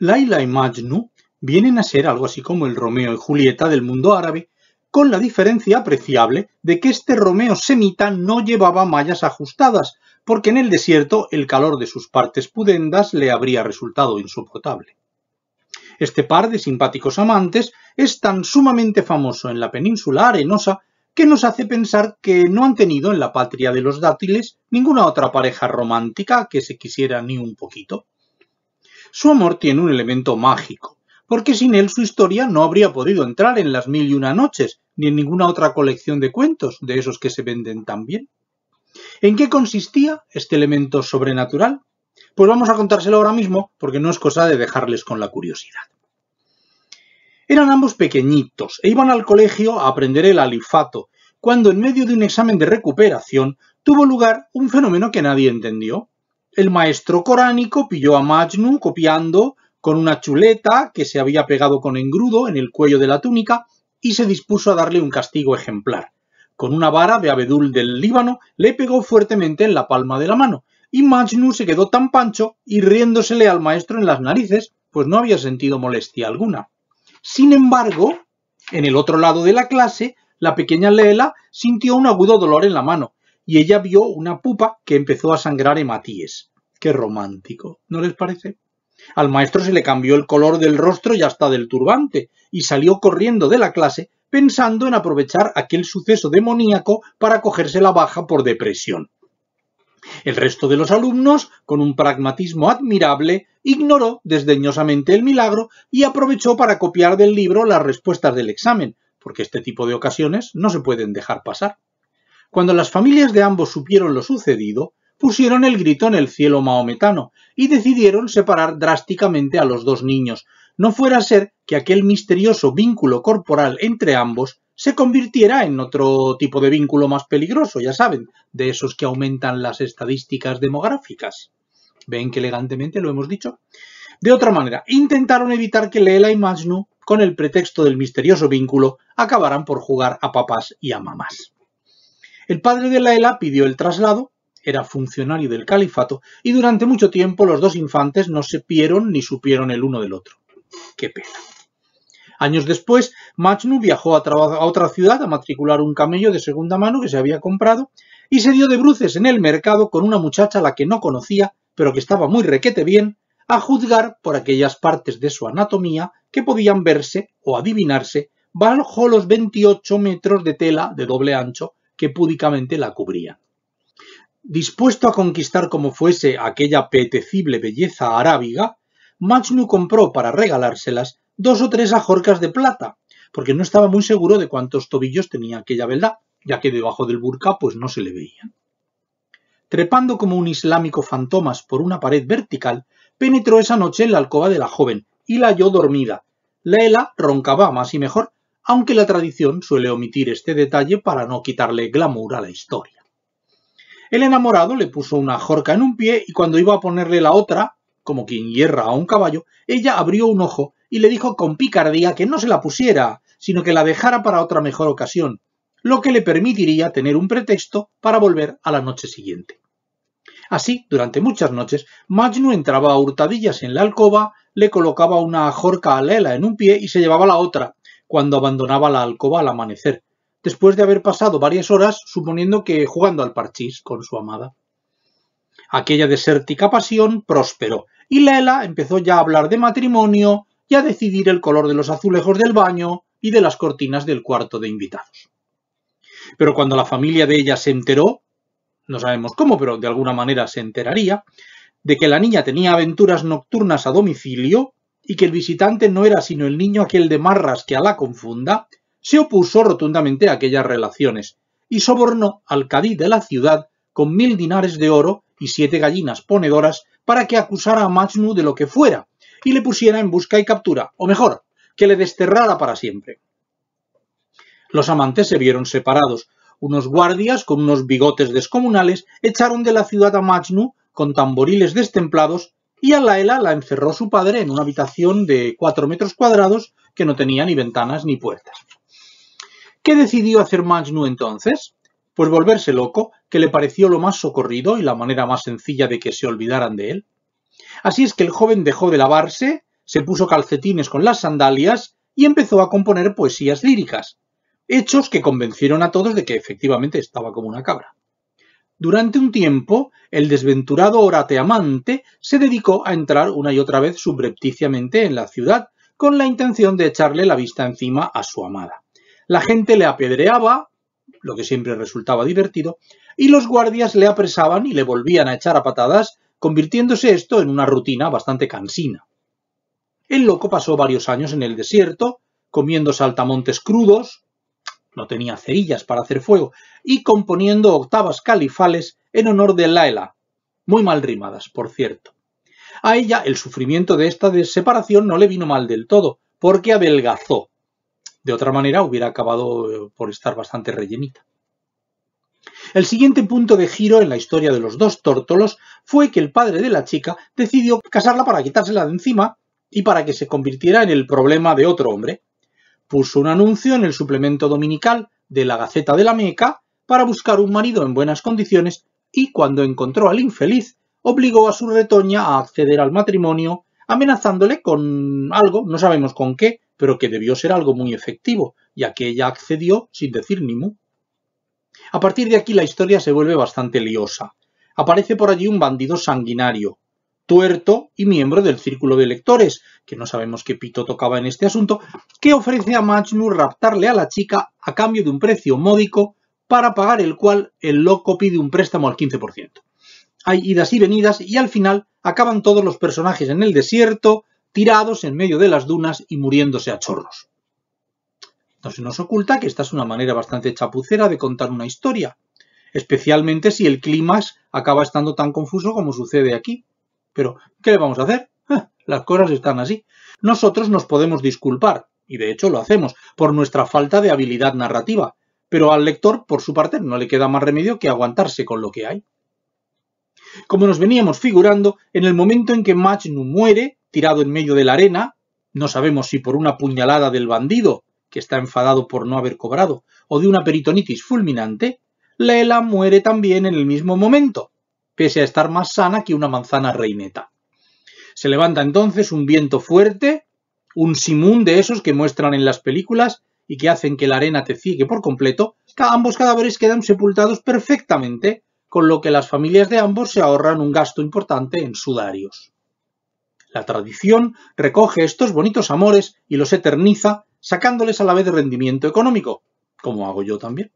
Laila y Majnu vienen a ser algo así como el Romeo y Julieta del mundo árabe, con la diferencia apreciable de que este Romeo semita no llevaba mallas ajustadas, porque en el desierto el calor de sus partes pudendas le habría resultado insoportable. Este par de simpáticos amantes es tan sumamente famoso en la península arenosa que nos hace pensar que no han tenido en la patria de los dátiles ninguna otra pareja romántica que se quisiera ni un poquito. Su amor tiene un elemento mágico, porque sin él su historia no habría podido entrar en las mil y una noches, ni en ninguna otra colección de cuentos de esos que se venden tan bien. ¿En qué consistía este elemento sobrenatural? Pues vamos a contárselo ahora mismo, porque no es cosa de dejarles con la curiosidad. Eran ambos pequeñitos e iban al colegio a aprender el alifato, cuando en medio de un examen de recuperación tuvo lugar un fenómeno que nadie entendió. El maestro coránico pilló a Majnu copiando con una chuleta que se había pegado con engrudo en el cuello de la túnica y se dispuso a darle un castigo ejemplar. Con una vara de abedul del Líbano le pegó fuertemente en la palma de la mano, y Majnu se quedó tan pancho y riéndosele al maestro en las narices, pues no había sentido molestia alguna. Sin embargo, en el otro lado de la clase, la pequeña Leela sintió un agudo dolor en la mano, y ella vio una pupa que empezó a sangrar hematíes. Qué romántico, ¿no les parece? Al maestro se le cambió el color del rostro y hasta del turbante, y salió corriendo de la clase pensando en aprovechar aquel suceso demoníaco para cogerse la baja por depresión. El resto de los alumnos, con un pragmatismo admirable, ignoró desdeñosamente el milagro y aprovechó para copiar del libro las respuestas del examen, porque este tipo de ocasiones no se pueden dejar pasar. Cuando las familias de ambos supieron lo sucedido, pusieron el grito en el cielo maometano y decidieron separar drásticamente a los dos niños, no fuera a ser que aquel misterioso vínculo corporal entre ambos se convirtiera en otro tipo de vínculo más peligroso, ya saben, de esos que aumentan las estadísticas demográficas. ¿Ven que elegantemente lo hemos dicho? De otra manera, intentaron evitar que Leela y Majnu, con el pretexto del misterioso vínculo, acabaran por jugar a papás y a mamás. El padre de Leela pidió el traslado era funcionario del califato, y durante mucho tiempo los dos infantes no se vieron ni supieron el uno del otro. Qué pena. Años después, Majnu viajó a, a, otra ciudad a matricular un camello de segunda mano que se había comprado y se dio de bruces en el mercado con una muchacha a la que no conocía, pero que estaba muy requete bien, a juzgar por aquellas partes de su anatomía que podían verse o adivinarse bajo los 28 metros de tela de doble ancho que púdicamente la cubrían. Dispuesto a conquistar como fuese aquella apetecible belleza arábiga, Majnu compró para regalárselas dos o tres ajorcas de plata, porque no estaba muy seguro de cuántos tobillos tenía aquella beldad, ya que debajo del burka pues no se le veían. Trepando como un islámico fantomas por una pared vertical, penetró esa noche en la alcoba de la joven y la halló dormida. Leela roncaba más y mejor, aunque la tradición suele omitir este detalle para no quitarle glamour a la historia. El enamorado le puso una jorca en un pie y cuando iba a ponerle la otra, como quien hierra a un caballo, ella abrió un ojo y le dijo con picardía que no se la pusiera, sino que la dejara para otra mejor ocasión, lo que le permitiría tener un pretexto para volver a la noche siguiente. Así, durante muchas noches, Majnu entraba a hurtadillas en la alcoba, le colocaba una jorca a Lela en un pie y se llevaba la otra, cuando abandonaba la alcoba al amanecer, después de haber pasado varias horas suponiendo que jugando al parchís con su amada. Aquella desértica pasión prosperó, y Lela empezó ya a hablar de matrimonio y a decidir el color de los azulejos del baño y de las cortinas del cuarto de invitados. Pero cuando la familia de ella se enteró, no sabemos cómo, pero de alguna manera se enteraría, de que la niña tenía aventuras nocturnas a domicilio y que el visitante no era sino el niño aquel de marras que a la confunda, se opuso rotundamente a aquellas relaciones y sobornó al cadí de la ciudad con mil dinares de oro y siete gallinas ponedoras para que acusara a Majnu de lo que fuera y le pusiera en busca y captura, o mejor, que le desterrara para siempre. Los amantes se vieron separados. Unos guardias con unos bigotes descomunales echaron de la ciudad a Majnu con tamboriles destemplados y a Laela la encerró su padre en una habitación de cuatro metros cuadrados que no tenía ni ventanas ni puertas. ¿Qué decidió hacer Majnu entonces? Pues volverse loco, que le pareció lo más socorrido y la manera más sencilla de que se olvidaran de él. Así es que el joven dejó de lavarse, se puso calcetines con las sandalias y empezó a componer poesías líricas, hechos que convencieron a todos de que efectivamente estaba como una cabra. Durante un tiempo, el desventurado orateamante se dedicó a entrar una y otra vez subrepticiamente en la ciudad, con la intención de echarle la vista encima a su amada. La gente le apedreaba, lo que siempre resultaba divertido, y los guardias le apresaban y le volvían a echar a patadas, convirtiéndose esto en una rutina bastante cansina. El loco pasó varios años en el desierto, comiendo saltamontes crudos, no tenía cerillas para hacer fuego, y componiendo octavas califales en honor de Laela, muy mal rimadas, por cierto. A ella el sufrimiento de esta separación no le vino mal del todo, porque adelgazó. De otra manera hubiera acabado eh, por estar bastante rellenita. El siguiente punto de giro en la historia de los dos tórtolos fue que el padre de la chica decidió casarla para quitársela de encima y para que se convirtiera en el problema de otro hombre. Puso un anuncio en el suplemento dominical de la Gaceta de la Meca para buscar un marido en buenas condiciones y cuando encontró al infeliz, obligó a su retoña a acceder al matrimonio, amenazándole con algo, no sabemos con qué, pero que debió ser algo muy efectivo, ya que ella accedió sin decir ni mu. A partir de aquí la historia se vuelve bastante liosa. Aparece por allí un bandido sanguinario, tuerto y miembro del círculo de lectores, que no sabemos qué pito tocaba en este asunto, que ofrece a Majnu raptarle a la chica a cambio de un precio módico para pagar el cual el loco pide un préstamo al 15%. Hay idas y venidas y al final acaban todos los personajes en el desierto, tirados en medio de las dunas y muriéndose a chorros. No se nos oculta que esta es una manera bastante chapucera de contar una historia, especialmente si el clímax acaba estando tan confuso como sucede aquí. Pero, ¿qué le vamos a hacer? Ah, las cosas están así. Nosotros nos podemos disculpar, y de hecho lo hacemos, por nuestra falta de habilidad narrativa, pero al lector, por su parte, no le queda más remedio que aguantarse con lo que hay. Como nos veníamos figurando, en el momento en que Majnu muere, tirado en medio de la arena, no sabemos si por una puñalada del bandido, que está enfadado por no haber cobrado, o de una peritonitis fulminante, Lela muere también en el mismo momento, pese a estar más sana que una manzana reineta. Se levanta entonces un viento fuerte, un simún de esos que muestran en las películas y que hacen que la arena te ciegue por completo, ambos cadáveres quedan sepultados perfectamente, con lo que las familias de ambos se ahorran un gasto importante en sudarios. La tradición recoge estos bonitos amores y los eterniza, sacándoles a la vez rendimiento económico, como hago yo también.